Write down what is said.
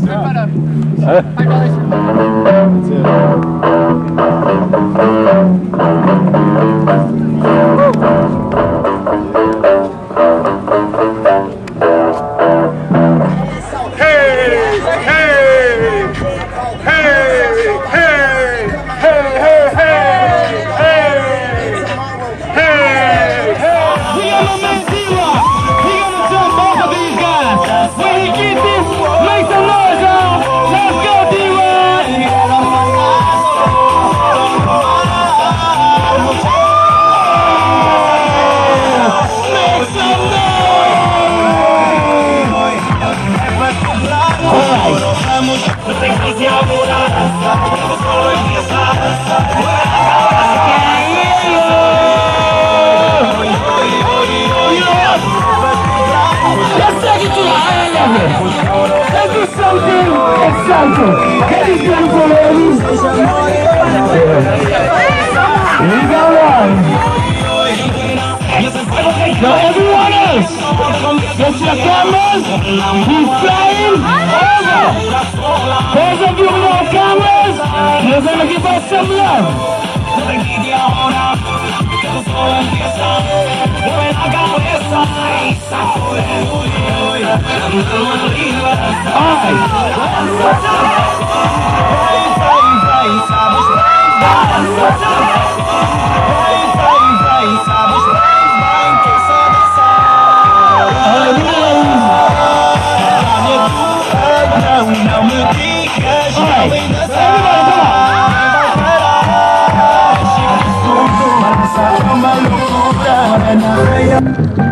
Strip it. Up. Amen. This is We got one. Now everyone else, get your cameras, he's flying over. Those of you cameras, you're gonna give us some love. sai xa ôi ôi ôi làm ơn đi là sai Now we'll be cash, now we know Una locura en la playa